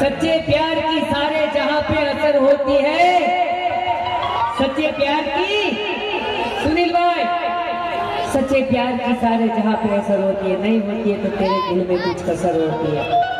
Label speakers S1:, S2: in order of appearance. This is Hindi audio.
S1: सच्चे प्यार की सारे जहाँ पे असर होती है। सच्चे प्यार की? सुनील भाई। सच्चे प्यार की सारे जहाँ पे असर होती है, नहीं होती है तो तेरे दिल में कुछ कसर होती है।